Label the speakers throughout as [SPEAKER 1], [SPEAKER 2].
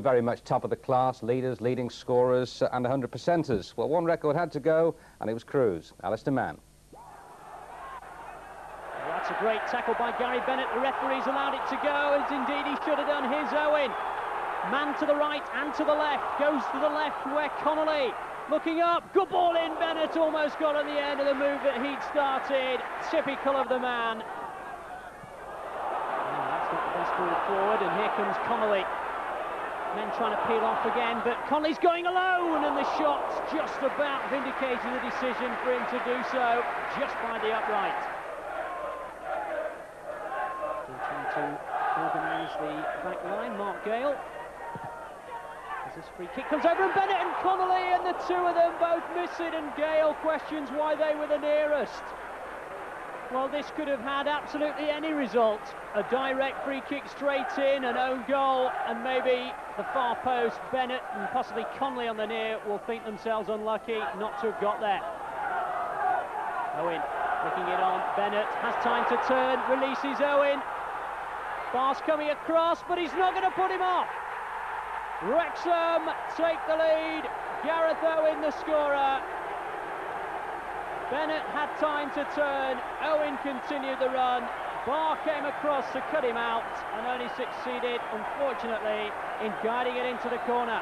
[SPEAKER 1] very much top of the class, leaders, leading scorers, uh, and 100 percenters. Well, one record had to go, and it was Crewe's, Alistair Mann.
[SPEAKER 2] That's a great tackle by Gary Bennett. The referee's allowed it to go, as indeed he should have done. Here's Owen. Man to the right and to the left. Goes to the left where Connolly looking up. Good ball in. Bennett almost got on the end of the move that he'd started. Typical of the man. That's not the best ball forward. And here comes Connolly. Men trying to peel off again, but Connolly's going alone, and the shot's just about vindicating the decision for him to do so, just by the upright. Still trying to organise the back line, Mark Gayle. As this free kick comes over, and Bennett and Connolly, and the two of them both miss it, and Gayle questions why they were the nearest. Well, this could have had absolutely any result. A direct free kick straight in, an own goal, and maybe the far post, Bennett and possibly Connolly on the near will think themselves unlucky not to have got there. Owen looking it on. Bennett has time to turn, releases Owen. Fast coming across, but he's not going to put him off. Wrexham take the lead. Gareth Owen, the scorer. Bennett had time to turn. Owen continued the run. Barr came across to cut him out and only succeeded, unfortunately, in guiding it into the corner.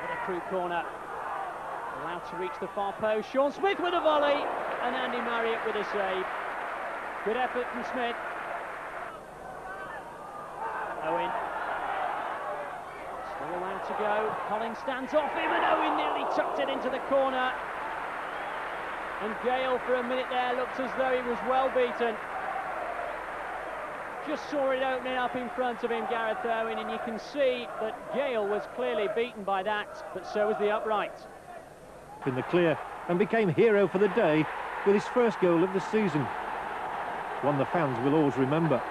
[SPEAKER 2] What a Crewe corner. Allowed to reach the far post. Shaun Smith with a volley and Andy Marriott with a save. Good effort from Smith. Owen Still allowed to go. Collins stands off him and Owen nearly chucked it into the corner. And Gayle for a minute there looks as though he was well beaten. Just saw it opening up in front of him, Gareth Owen, and you can see that Gayle was clearly beaten by that, but so was the upright.
[SPEAKER 3] In the clear and became hero for the day with his first goal of the season. One the fans will always remember.